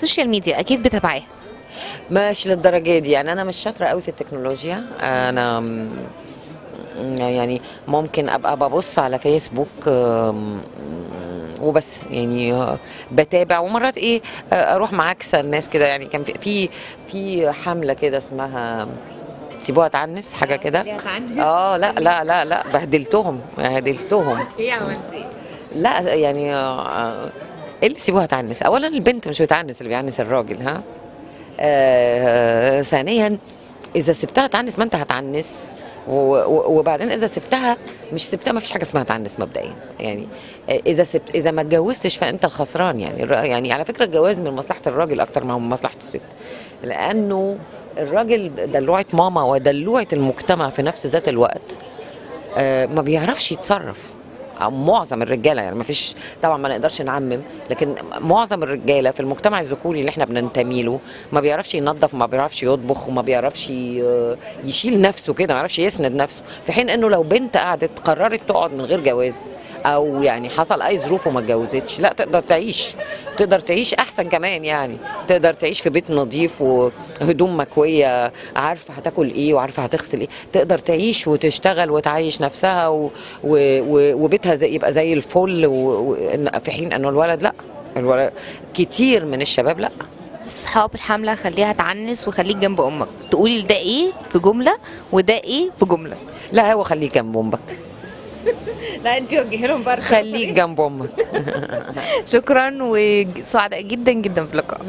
social media أكيد بتابعيها. مش للدرجة دي. يعني أنا مش شاطرة قوي في التكنولوجيا. أنا يعني ممكن أبقى ببص على فيسبوك وبس. يعني آه، بتابع. ومرات إيه آه، أروح معاكسه الناس كده. يعني كان في في حملة كده اسمها سيبوها تعنس حاجة كده. آه لا لا لا لا. بهدلتهم بهدلتهم. إيه عملتي. لا يعني آه، اللي سيبوها تعنس. اولا البنت مش بتعنس اللي بيعنس الراجل ها؟ آه ثانيا إذا سبتها تعنس ما أنت هتعنس. وبعدين إذا سبتها مش سبتها ما فيش حاجة اسمها تعنس مبدئيا. يعني إذا سبت إذا ما اتجوزتش فأنت الخسران يعني. يعني على فكرة الجواز من مصلحة الراجل أكتر ما هو من مصلحة الست. لأنه الراجل دلوعة ماما ودلوعة المجتمع في نفس ذات الوقت آه، ما بيعرفش يتصرف. أو معظم الرجالة يعني ما فيش طبعا ما نقدرش نعمم لكن معظم الرجالة في المجتمع الذكوري اللي إحنا بننتمي له ما بيعرفش ينظف وما بيعرفش يطبخ وما بيعرفش يشيل نفسه كده ما بيعرفش يسند نفسه. في حين إنه لو بنت قعدت قررت تقعد من غير جواز أو يعني حصل أي ظروف وما اتجوزتش لا تقدر تعيش. تقدر تعيش أحسن كمان يعني. تقدر تعيش في بيت نظيف وهدوم مكوية عارفة هتاكل إيه وعارفة هتغسل إيه. تقدر تعيش وتشتغل وتعيش نفسها و... و... و... زي يبقى زي الفل و... و... في حين إنه الولد لأ. الولد كتير من الشباب لأ. اصحاب الحملة خليها تعنس وخليك جنب أمك. تقولي ده إيه في جملة وده إيه في جملة. لا هو خليك جنب أمك. لا انت وجهي لهم بقى خليك جنب أمك. شكرا وسعداء جدا جدا في اللقاء.